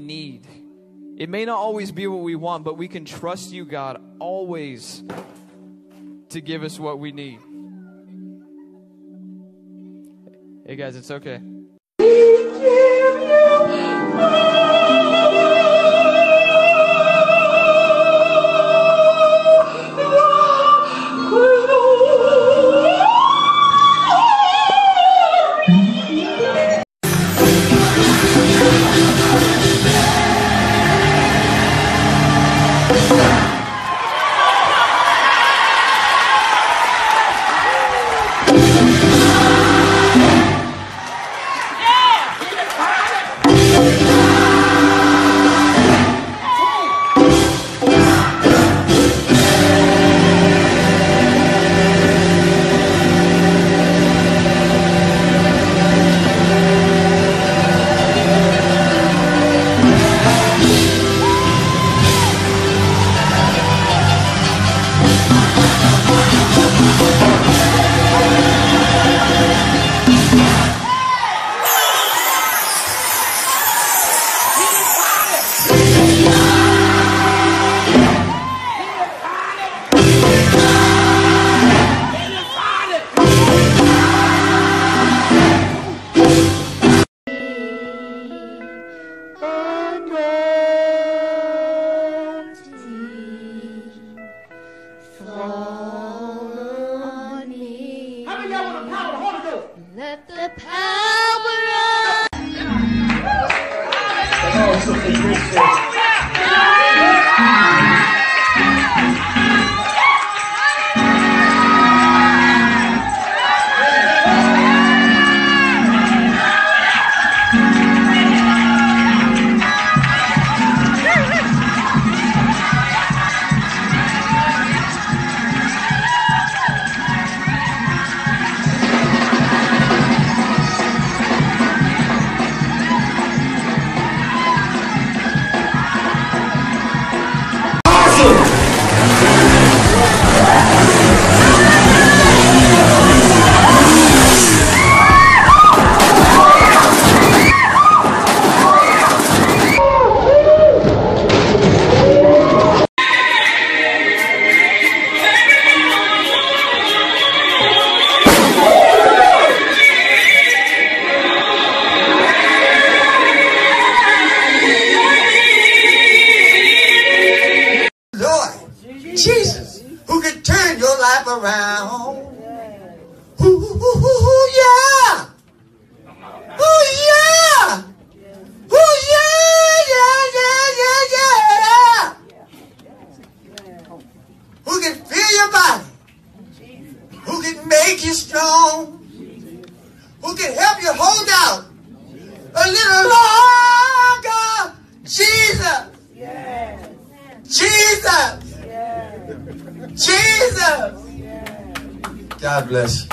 need. It may not always be what we want, but we can trust you, God, always to give us what we need. Hey, guys, it's okay. Let the power of around. God bless.